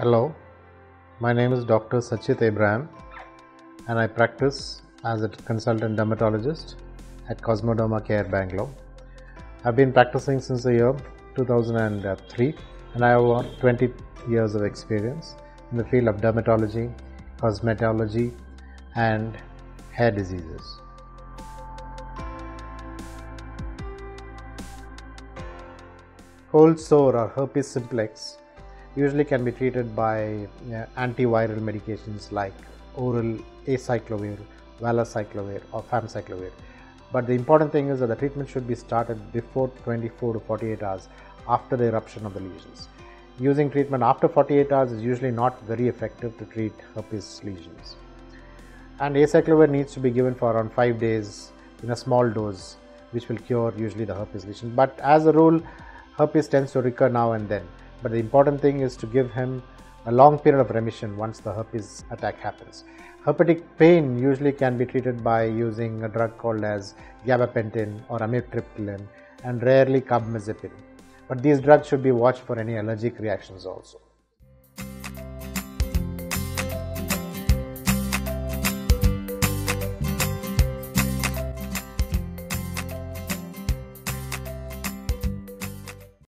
Hello, my name is Dr. Sachith Abraham and I practice as a consultant dermatologist at Cosmoderma Care Bangalore. I've been practicing since the year 2003 and I have 20 years of experience in the field of dermatology, cosmetology and hair diseases. Cold sore or herpes simplex usually can be treated by uh, antiviral medications like oral acyclovir, valacyclovir or famciclovir. But the important thing is that the treatment should be started before 24 to 48 hours after the eruption of the lesions. Using treatment after 48 hours is usually not very effective to treat herpes lesions. And acyclovir needs to be given for around 5 days in a small dose which will cure usually the herpes lesion. But as a rule, herpes tends to recur now and then. But the important thing is to give him a long period of remission once the herpes attack happens. Herpetic pain usually can be treated by using a drug called as gabapentin or amitriptyline and rarely carbamazepine. But these drugs should be watched for any allergic reactions also.